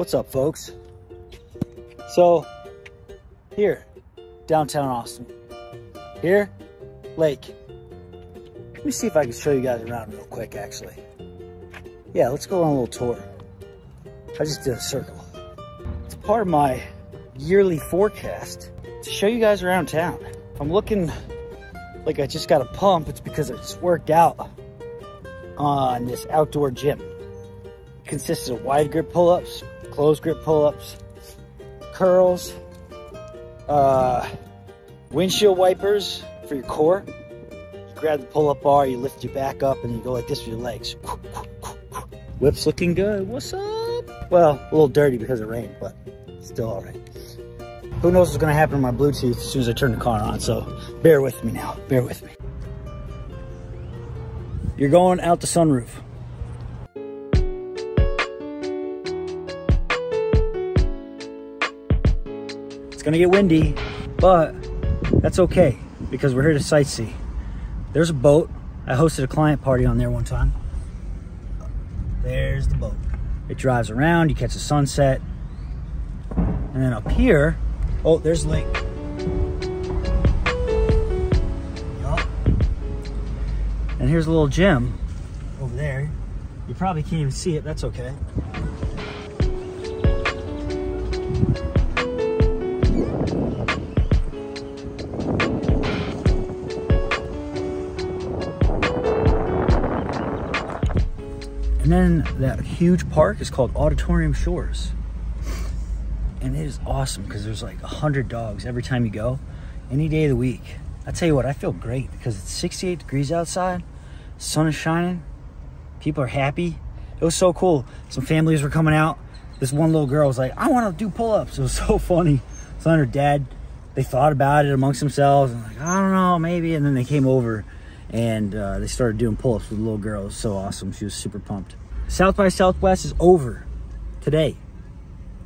What's up, folks? So, here, downtown Austin. Here, lake. Let me see if I can show you guys around real quick, actually. Yeah, let's go on a little tour. I just did a circle. It's part of my yearly forecast to show you guys around town. I'm looking like I just got a pump, it's because I just worked out on this outdoor gym. It consists of wide grip pull-ups, closed grip pull-ups, curls, uh, windshield wipers for your core. You grab the pull-up bar, you lift your back up, and you go like this with your legs. Whip's looking good. What's up? Well, a little dirty because of rain, but still all right. Who knows what's gonna happen to my Bluetooth as soon as I turn the car on, so bear with me now, bear with me. You're going out the sunroof. Gonna get windy, but that's okay because we're here to sightsee. There's a boat. I hosted a client party on there one time. There's the boat. It drives around, you catch the sunset. And then up here, oh, there's the lake. Yup. And here's a little gym over there. You probably can't even see it, that's okay. And then that huge park is called Auditorium Shores. And it is awesome because there's like a hundred dogs every time you go, any day of the week. I tell you what, I feel great because it's 68 degrees outside, sun is shining, people are happy. It was so cool. Some families were coming out. This one little girl was like, I want to do pull-ups. It was so funny. And her dad, they thought about it amongst themselves and like, I don't know, maybe. And then they came over and uh, they started doing pull-ups with the little girl. It was so awesome. She was super pumped. South by Southwest is over today.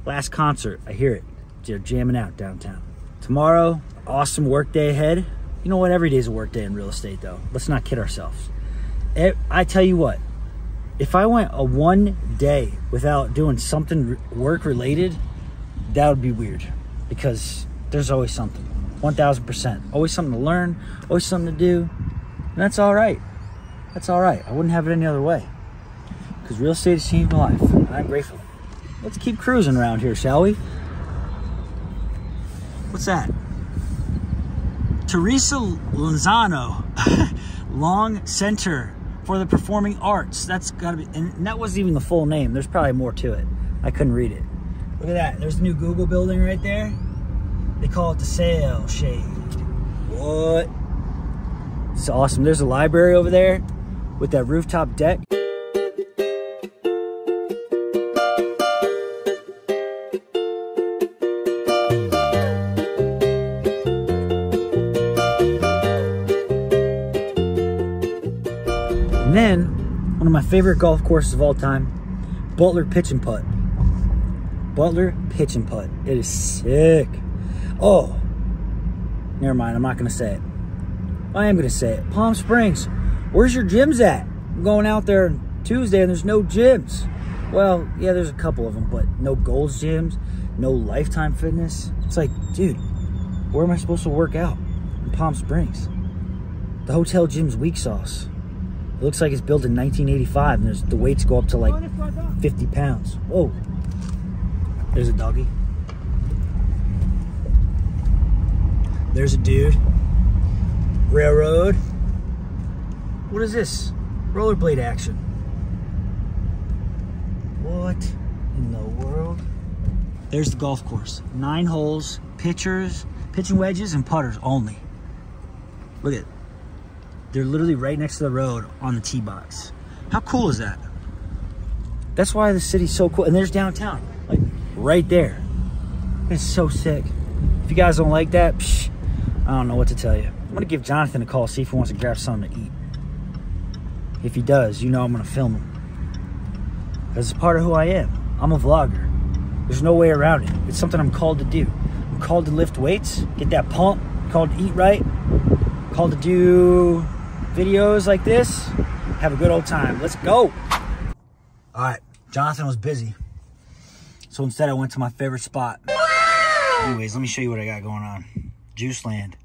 Last concert, I hear it. They're jamming out downtown. Tomorrow, awesome work day ahead. You know what? Every day's a work day in real estate, though. Let's not kid ourselves. I tell you what, if I went a one day without doing something work related, that would be weird because there's always something. 1000%. Always something to learn, always something to do. And that's all right. That's all right. I wouldn't have it any other way. Because real estate has changed my life. And I'm grateful. Let's keep cruising around here, shall we? What's that? Teresa Lozano, Long Center for the Performing Arts. That's gotta be, and that wasn't even the full name. There's probably more to it. I couldn't read it. Look at that. There's the new Google building right there. They call it the Sail Shade. What? It's awesome. There's a library over there with that rooftop deck. And then, one of my favorite golf courses of all time, Butler Pitch and Putt. Butler Pitch and Putt. It is sick. Oh, never mind. I'm not going to say it. I am going to say it. Palm Springs, where's your gyms at? I'm going out there Tuesday and there's no gyms. Well, yeah, there's a couple of them, but no Gold's gyms, no Lifetime Fitness. It's like, dude, where am I supposed to work out? In Palm Springs. The hotel gym's weak sauce. It looks like it's built in 1985 and there's, the weights go up to like 50 pounds. Whoa. There's a doggy. There's a dude. Railroad. What is this? Rollerblade action. What in the world? There's the golf course. Nine holes, pitchers, pitching wedges, and putters only. Look at They're literally right next to the road on the tee box. How cool is that? That's why the city's so cool. And there's downtown, like right there. It's so sick. If you guys don't like that, psh, I don't know what to tell you. I'm gonna give Jonathan a call, see if he wants to grab something to eat. If he does, you know I'm gonna film him. Because it's part of who I am. I'm a vlogger. There's no way around it. It's something I'm called to do. I'm called to lift weights, get that pump, I'm called to eat right, I'm called to do videos like this, have a good old time. Let's go. All right, Jonathan was busy. So instead, I went to my favorite spot. Anyways, let me show you what I got going on. Juice Land.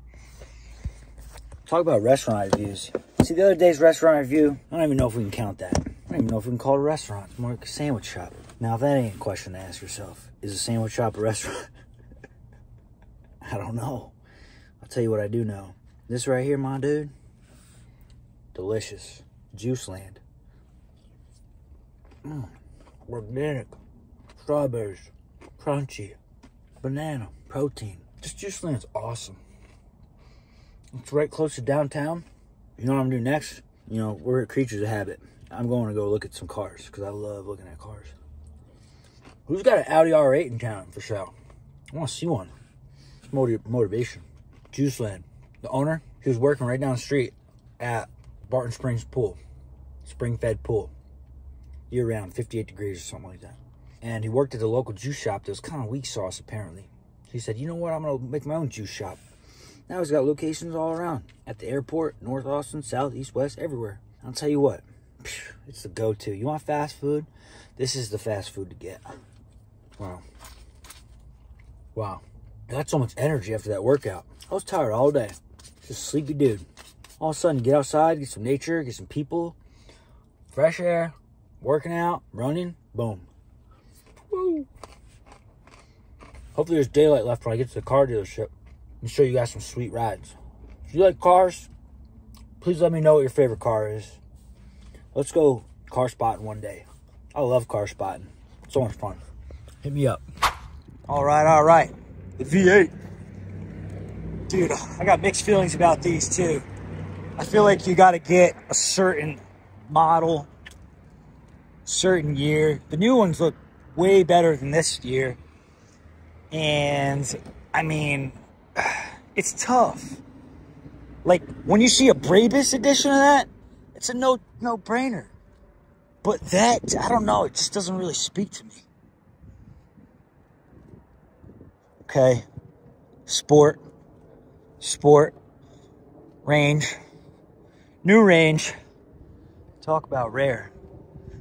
Talk about restaurant reviews. See, the other day's restaurant review, I don't even know if we can count that. I don't even know if we can call it a restaurant. It's more like a sandwich shop. Now, if that ain't a question to ask yourself, is a sandwich shop a restaurant? I don't know. I'll tell you what I do know. This right here, my dude, delicious. Juice Land. Mm, organic. Strawberries. Crunchy. Banana. Protein. This Juice Land's awesome. It's right close to downtown. You know what I'm doing next? You know, we're creatures of habit. I'm going to go look at some cars because I love looking at cars. Who's got an Audi R8 in town for sale? I want to see one. It's motiv motivation. Juice Land. The owner, he was working right down the street at Barton Springs Pool, spring fed pool, year round, 58 degrees or something like that. And he worked at the local juice shop that was kind of weak sauce, apparently. He said, you know what, I'm going to make my own juice shop. Now he's got locations all around at the airport, North Austin, South, East, West, everywhere. I'll tell you what, it's the go to. You want fast food? This is the fast food to get. Wow. Wow. Got so much energy after that workout. I was tired all day. Just sleepy dude. All of a sudden, get outside, get some nature, get some people, fresh air, working out, running, boom. Woo. Hopefully there's daylight left when I get to the car dealership and show you guys some sweet rides. If you like cars, please let me know what your favorite car is. Let's go car spotting one day. I love car spotting. So much fun. Hit me up. All right, all right. The V8. Dude, I got mixed feelings about these too. I feel like you got to get a certain model, certain year. The new ones look way better than this year. And I mean, it's tough. Like when you see a Brabus edition of that, it's a no no brainer. But that, I don't know, it just doesn't really speak to me. Okay. Sport. Sport. Range. New range. Talk about rare.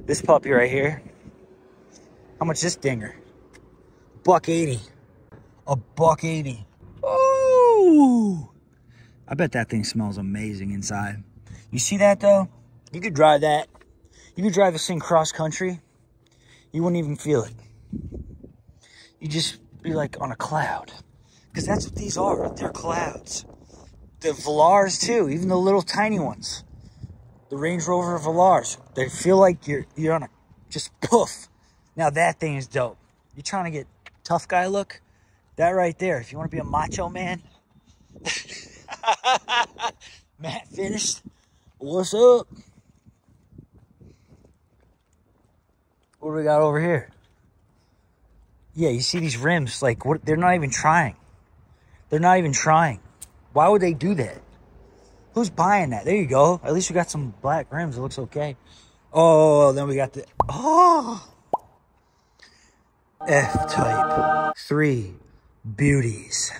This puppy right here. How much this dinger? Buck 80. A buck 80. I bet that thing smells amazing inside. You see that though? You could drive that. You could drive this thing cross country. You wouldn't even feel it. You just be like on a cloud. Because that's what these are. They're clouds. The Velars too, even the little tiny ones. The Range Rover Velars. They feel like you're you're on a just poof. Now that thing is dope. You're trying to get tough guy look? That right there. If you want to be a macho man. Matt finished. What's up? What do we got over here? Yeah, you see these rims, like, what? they're not even trying. They're not even trying. Why would they do that? Who's buying that? There you go. At least we got some black rims. It looks okay. Oh, then we got the... Oh! F-Type. Three beauties.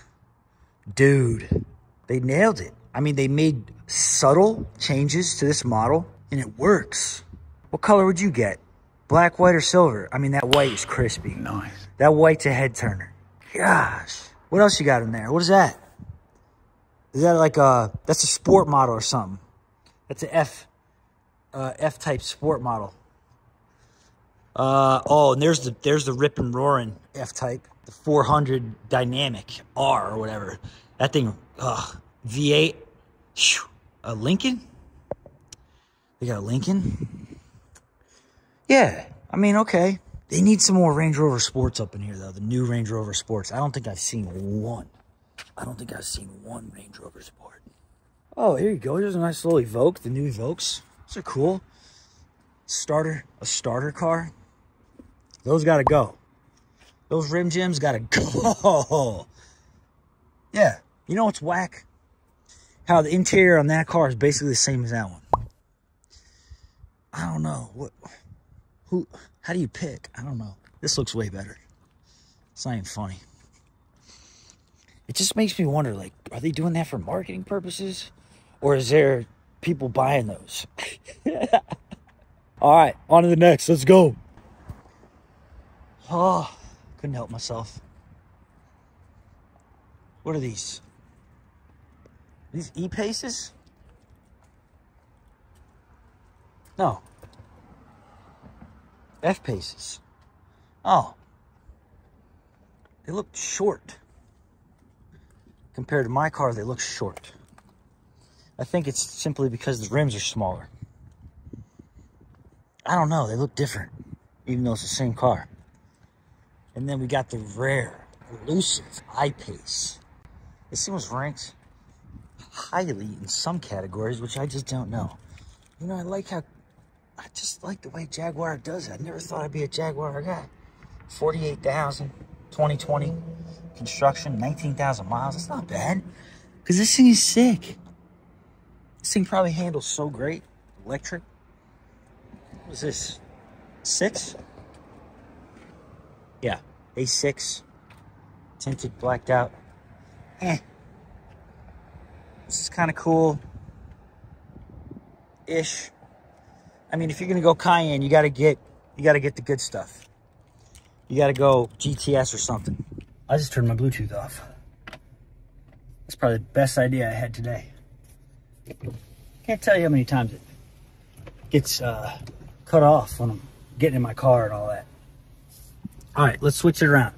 Dude, they nailed it. I mean, they made subtle changes to this model, and it works. What color would you get? Black, white, or silver? I mean, that white is crispy. Nice. That white's a head turner. Gosh. What else you got in there? What is that? Is that like a, that's a sport model or something? That's an F, uh, F-type sport model. Uh, oh, and there's the, there's the rip and roaring F-type. The 400 dynamic R or whatever. That thing, uh, V8. Whew. A Lincoln? They got a Lincoln? Yeah, I mean, okay. They need some more Range Rover Sports up in here, though. The new Range Rover Sports. I don't think I've seen one. I don't think I've seen one Range Rover Sport. Oh, here you go. Here's a nice little Evoque. The new Evoques. Those are cool. Starter, a starter car. Those got to go. Those rim gems got to go. Yeah. You know what's whack? How the interior on that car is basically the same as that one. I don't know. What who, how do you pick? I don't know. This looks way better. It's not even funny. It just makes me wonder, like, are they doing that for marketing purposes? Or is there people buying those? All right, on to the next. Let's go. Oh, Couldn't help myself. What are these? These E-Paces? No. F-Paces. Oh. They look short. Compared to my car, they look short. I think it's simply because the rims are smaller. I don't know, they look different, even though it's the same car. And then we got the rare, elusive I-Pace. This thing was ranked highly in some categories, which I just don't know. You know, I like how, I just like the way Jaguar does it. I never thought I'd be a Jaguar guy. 48,000, 2020 construction, 19,000 miles. That's not bad. Because this thing is sick. This thing probably handles so great. Electric. What is this? Six? Yeah, A6. Tinted, blacked out. Eh. Kind of cool. Ish. I mean, if you're gonna go Cayenne, you gotta get you gotta get the good stuff. You gotta go GTS or something. I just turned my Bluetooth off. That's probably the best idea I had today. Can't tell you how many times it gets uh, cut off when I'm getting in my car and all that. All right, let's switch it around.